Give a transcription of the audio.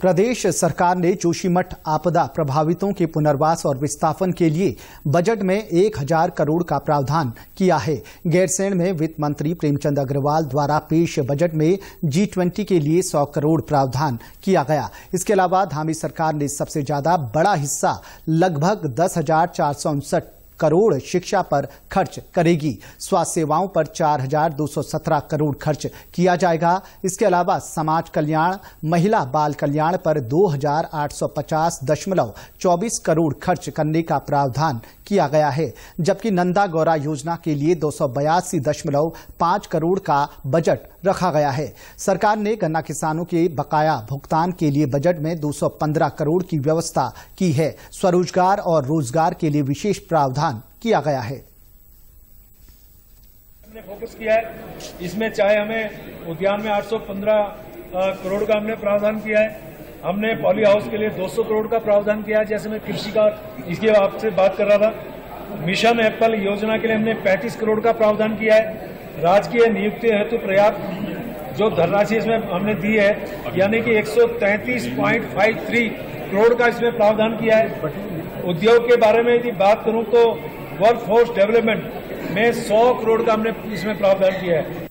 प्रदेश सरकार ने जोशीमठ आपदा प्रभावितों के पुनर्वास और विस्थापन के लिए बजट में एक हज़ार करोड़ का प्रावधान किया है। गैरसैंण में वित्त मंत्री प्रेमचंद अग्रवाल द्वारा पेश बजट में जी ट्वेंटी के लिए सौ करोड़ प्रावधान किया गया। इसके अलावा धामी सरकार ने सबसे ज़्यादा बड़ा हिस्सा लगभग दस हज़ार चार सौ उनसठ करोड़ शिक्षा पर खर्च करेगी। स्वास्थ्य सेवाओं पर 4,217 करोड़ खर्च किया जाएगा। इसके अलावा समाज कल्याण महिला बाल कल्याण पर 2,850.24 करोड़ खर्च करने का प्रावधान किया गया है, जबकि नंदा गौरा योजना के लिए दो करोड़ का बजट रखा गया है। सरकार ने गन्ना किसानों के बकाया भुगतान के लिए बजट में 215 करोड़ की व्यवस्था की है। स्वरोजगार और रोज़गार के लिए विशेष प्रावधान किया गया है। हमने फोकस किया है। इसमें चाहे हमें उद्यान में 815 करोड़ का हमने प्रावधान किया है। हमने पॉली हाउस के लिए 200 करोड़ का प्रावधान किया, जैसे मैं कृषि का इसकी आपसे बात कर रहा था। मिशन एप्पल योजना के लिए हमने 35 करोड़ का प्रावधान किया है। राजकीय नियुक्ति हेतु पर्याप्त जो धनराशि इसमें हमने दी है, यानी कि 133.53 करोड़ का इसमें प्रावधान किया है। उद्योग के बारे में यदि बात करूँ तो वर्क फोर्स डेवलपमेंट में 100 करोड़ का हमने इसमें प्रावधान किया है।